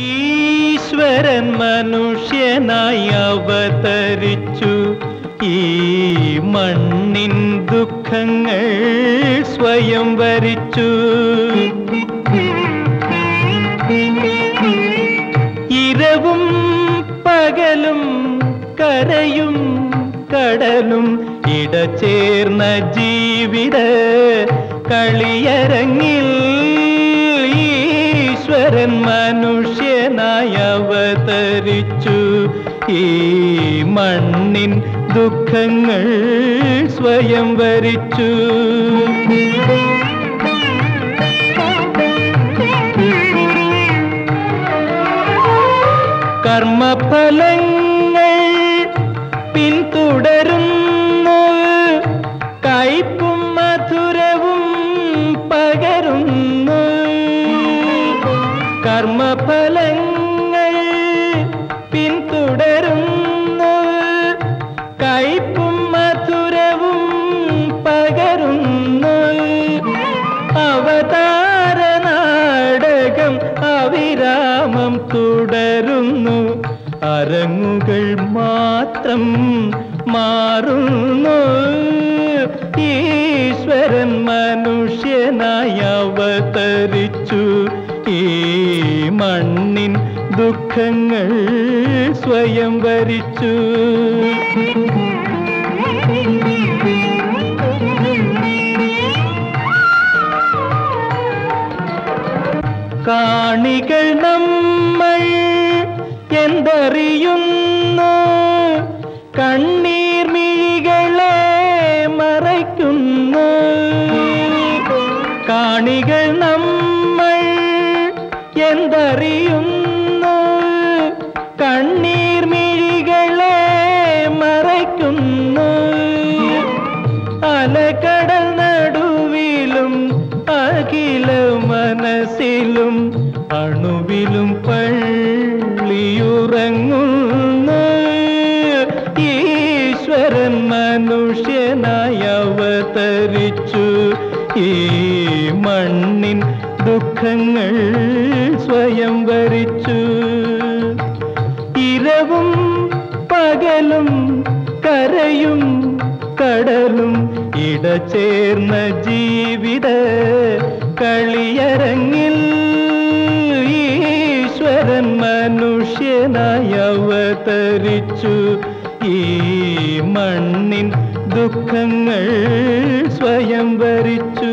ഈശ്വരൻ മനുഷ്യനായി അവതരിച്ചു. ഈ മണ്ണിൻ ദുഃഖങ്ങൾ സ്വയം വരിച്ചു. ഇരവും പകലും കരയും കടലും ഇടചേർന്ന ജീവിത കളിയരങ്ങിൽ ഈശ്വരൻ മനുഷ്യനായി അവതരിച്ചു ഈ മണ്ണിൻ ദുഃഖങ്ങൾ സ്വയം വരിച്ചു. കർമ്മഫലങ്ങൾ അവിരാമം തുടരുന്നു. അരങ്ങുകൾ മാത്രം മാറുന്നു. ഈശ്വരൻ മനുഷ്യനായി അവതരിച്ചു. ഈ മണ്ണിൻ ദുഃഖങ്ങൾ സ്വയം വരിച്ചു. കാണികൾ നമ്മൾ എന്തറിയുന്നു കണ്ണീർ മിഴികളെ മറയ്ക്കുന്നു കാണികൾ നമ്മൾ എന്തറിയുന്നു കണ്ണീർ മിഴികളെ മറയ്ക്കുന്നു അലകടൽ മനസ്സിലും അണുവിലും പള്ളിയുറങ്ങുന്ന ഈശ്വരൻ മനുഷ്യനായി അവതരിച്ചു. ഈ മണ്ണിൻ ദുഃഖങ്ങൾ സ്വയം വരിച്ചു. ഇരവും പകലും കരയും കടലും ഇടചേർന്ന ജീവിത കളിയരങ്ങിൽ മനുഷ്യനായി അവതരിച്ചു ഈ മണ്ണിൻ ദുഃഖങ്ങൾ സ്വയം വരിച്ചു.